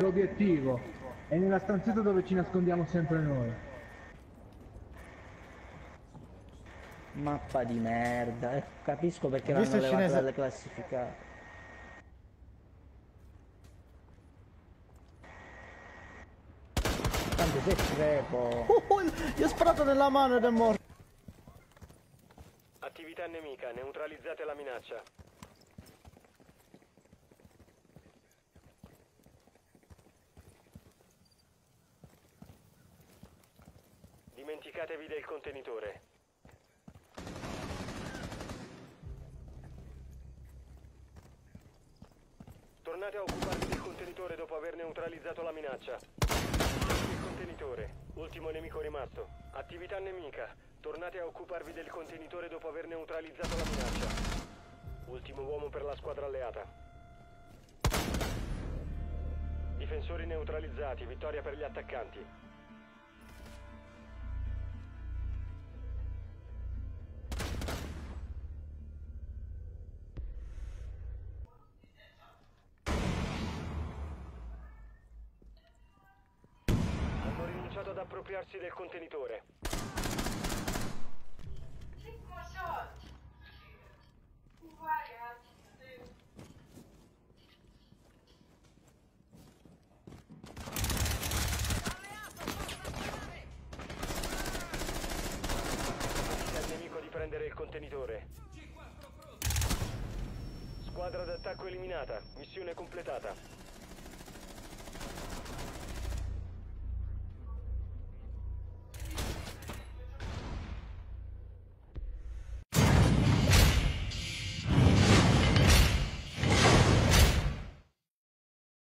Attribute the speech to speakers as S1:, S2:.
S1: l'obiettivo. È nella stanzetta dove ci nascondiamo sempre noi.
S2: Mappa di merda. eh, capisco perché l'hanno levata
S3: cinese-
S2: dalle classificate. Tanto se crepo.
S3: Uh, gli ho sparato nella mano ed è morto.
S4: Attività nemica, neutralizzate la minaccia. Dimenticatevi del contenitore. Tornate a occuparvi del contenitore dopo aver neutralizzato la minaccia. Il contenitore, ultimo nemico rimasto. Attività nemica. Tornate a occuparvi del contenitore dopo aver neutralizzato la minaccia. Ultimo uomo per la squadra alleata. Difensori neutralizzati, vittoria per gli attaccanti. Appropriarsi del contenitore. Al nemico di prendere il contenitore. Squadra d'attacco eliminata. Missione completata.